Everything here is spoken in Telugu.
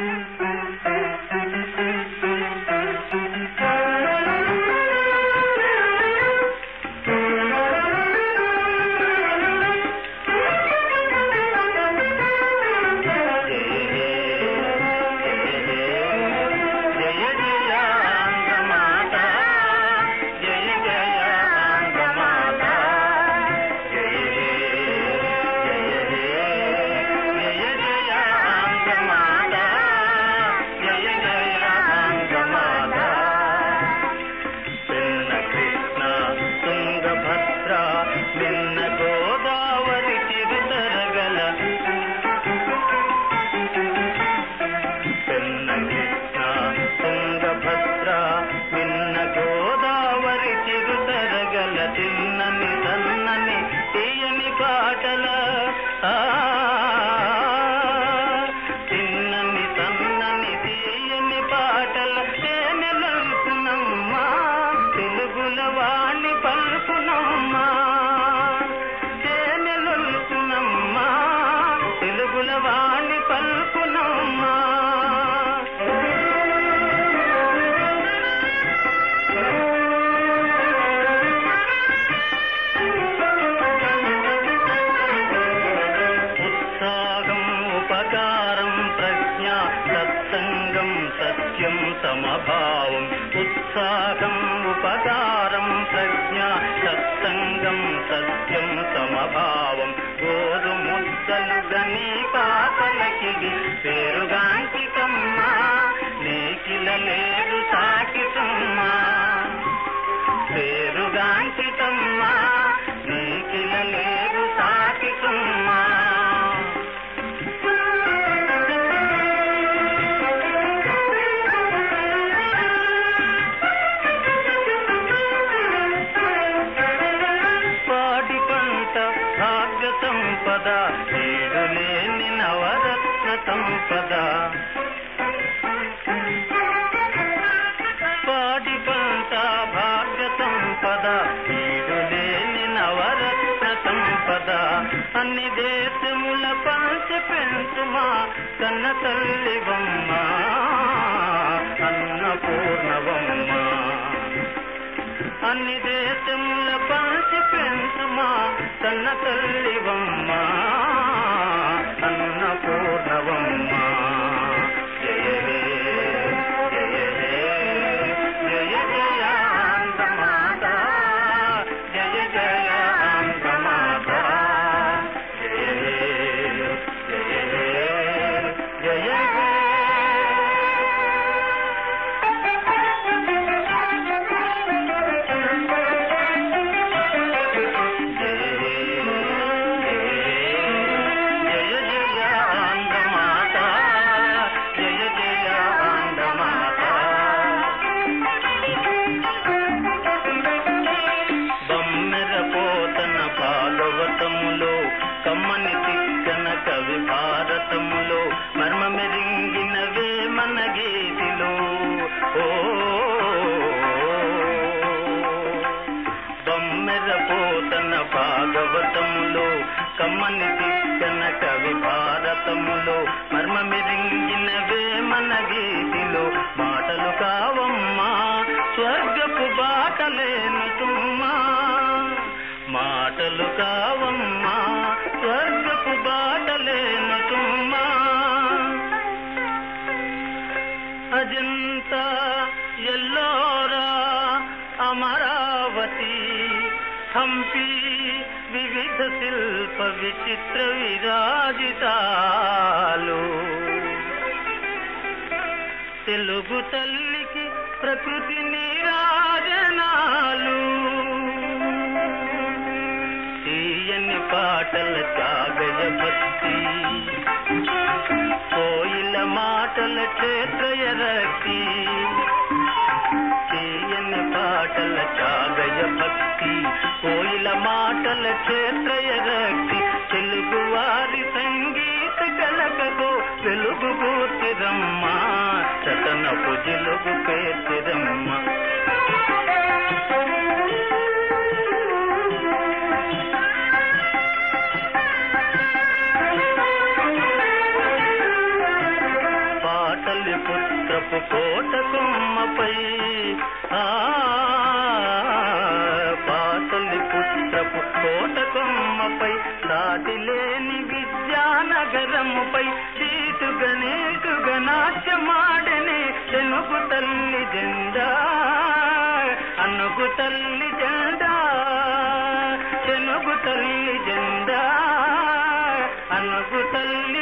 Thank you. తెలుగుల వాణ్ణి పలుకునమ్మా ఉత్సాహం ఉపకారం ప్రజ్ఞ సత్సంగం సత్యం సమభావం. ఉత్సాహం ఉపకారం ప్రజ్ఞ సత్సంగం సత్యం సమభావం. గోరు ముద్దలు గణీప సంపద ఏడులేని నవరత్న సంపద పాడి పంట భాగ్య సంపద ఏడులేని నవరత్న సంపద అన్ని దేశముల పంచి పెంచుమా కన్న తల్లివమ్మ అన్నపూర్ణవమ్మ అన్ని దేశముల పంచి పెంచమా? తన తల్లివమ్మా అన్నపూర్ణవమ్మ పూర్ణవమ్మ. కమ్మని తిక్కన కవి భారతములో మర్మ మెరింగినవే మన గీతిలో. మాటలు కావమ్మా స్వర్గపు బాటలేను తుమ్మా. మాటలు కావమ్మా స్వర్గపు బాటలేను తుమ్మా. అజంతా ఎల్లోరా అమరావతి హంపీ శిల్ప విచిత్ర విరాజితాలు. తెలుగు తల్లికి ప్రకృతి నీరాజనాలు. తీయని పాటల త్యాగయ భక్తి. కోయిల మాటల క్షేత్రయ రక్తి మాటల పాటల భక్తి కోయిల మాటల క్షేత్రయ రక్తి తెలుగు వారి సంగీత కలకతో తెలుగు పూర్తిరమ్మ చతనపు జిలుగు పేర్తిరమ్మ పాటలి పుత్రపు కోట కొమ్మపై ఆ నగరముపై సీటుగా నేటుగా తెలుగు తల్లి జెండా. అనుగు తల్లి జెండా తెలుగు తల్లి జెండా. అనుగు తల్లి